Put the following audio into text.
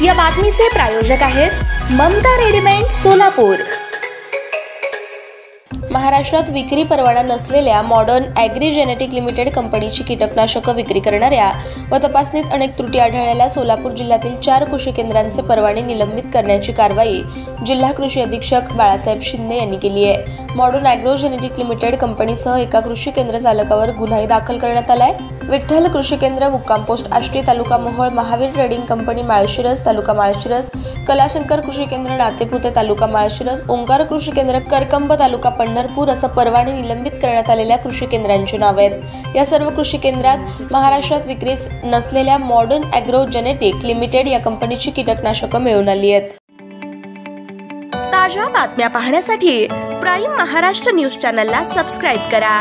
या बातमीचे प्रायोजक आहेत ममता रेडिमेंट सोलापूर. महाराष्ट्रात विक्री परवाना नसलेल्या मॉडर्न ॲग्री जेनेटिक लिमिटेड कंपनीची कीटकनाशकं विक्री करणाऱ्या व तपासणीत अनेक त्रुटी आढळलेल्या सोलापूर जिल्ह्यातील चार कृषी केंद्रांचे परवाने निलंबित करण्याची कारवाई जिल्हा कृषी अधीक्षक बाळासाहेब शिंदे यांनी केली आहे. मॉडर्न ॲग्रो जेनेटिक लिमिटेड कंपनीसह एका कृषी केंद्र चालकावर गुन्हाही दाखल करण्यात आलाय. विठ्ठल कृषी केंद्र मुक्काम post Ashti taluka Mohol Mahavir trading company Malshiras taluka Malshiras Kalashankar कृषी केंद्र नातेपुते तालुका माळशिरस ओंकार कृषी केंद्र करकंब तालुका पंढरपूर असं परवाने निलंबित करण्यात आलेल्या कृषी केंद्रांची नावे आहेत. या सर्व कृषी केंद्रात महाराष्ट्रात विक्रीस नसलेल्या मॉडर्न ॲग्रो जेनेटिक लिमिटेड या कंपनीची कीटकनाशकं मिळून आली आहेत. ताज्या बातम्या पाहण्यासाठी प्राईम महाराष्ट्र न्यूज चॅनलला सबस्क्राईब करा.